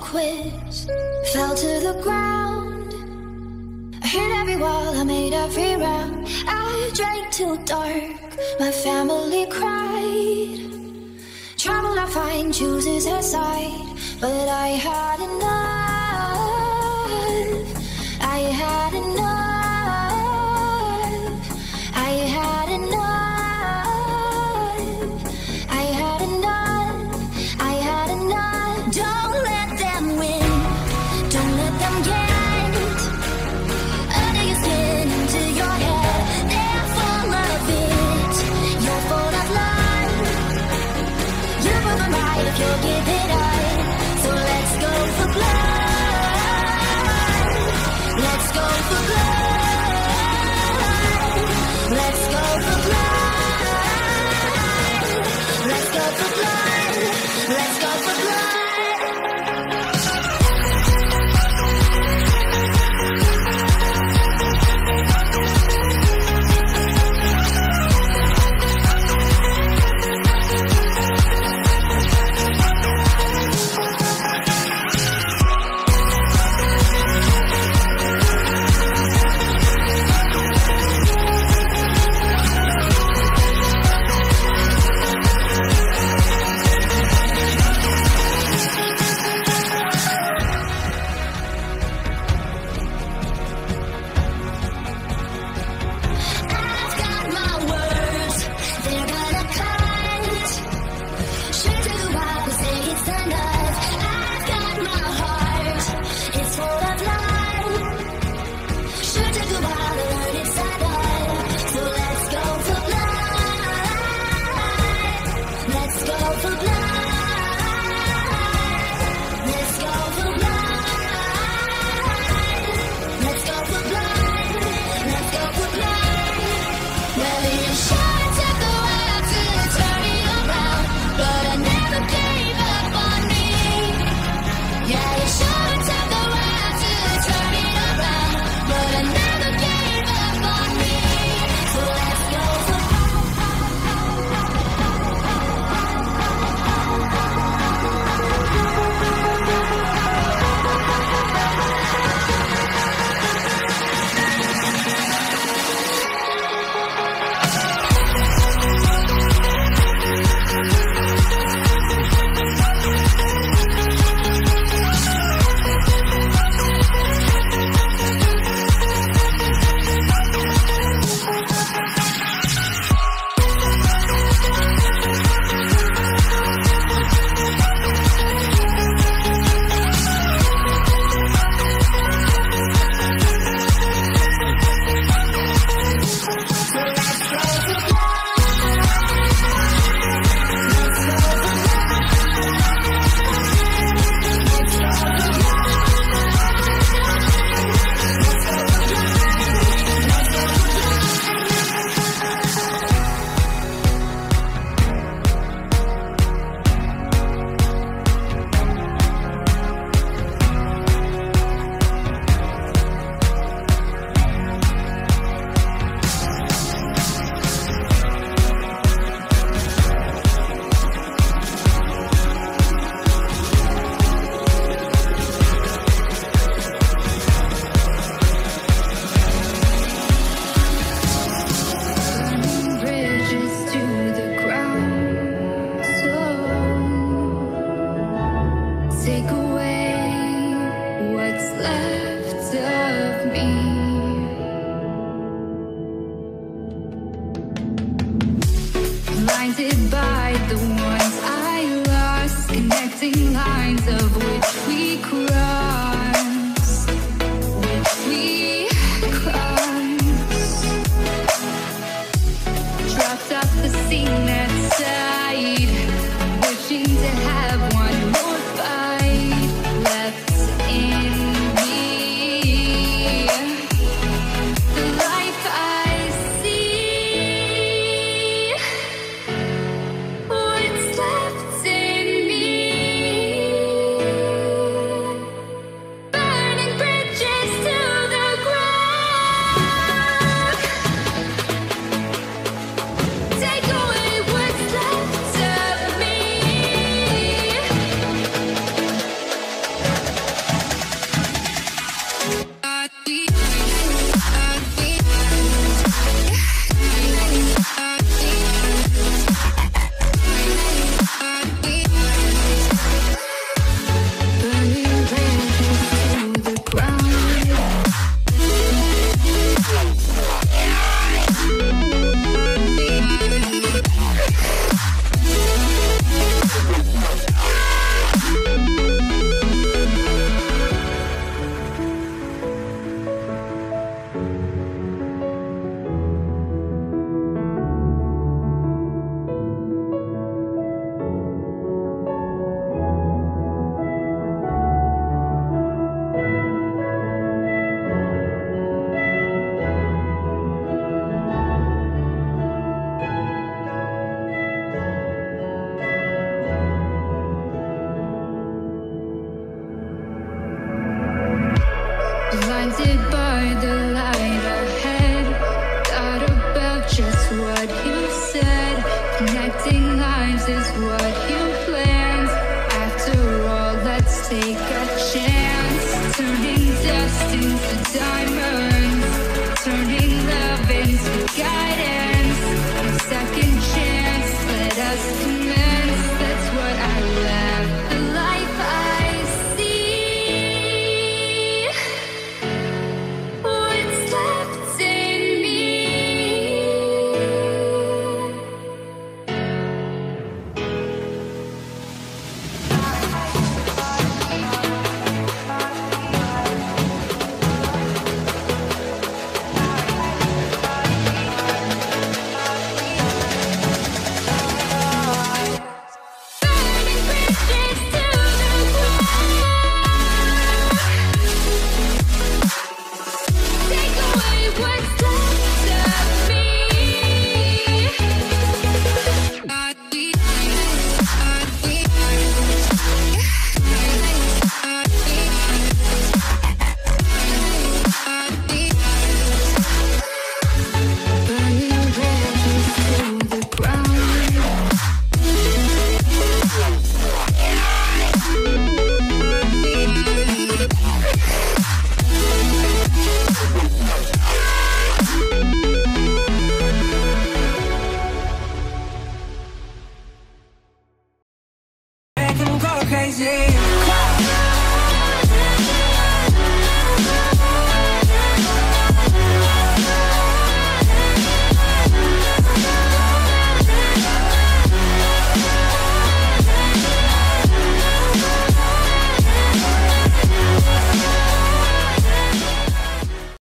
quit, fell to the ground. I hit every wall, I made every round. I drank till dark, my family cried. Trouble I find chooses her side, but I had enough. I had enough. take away what's left of me. blinded by the ones I lost, connecting lines of which we crossed. blinded by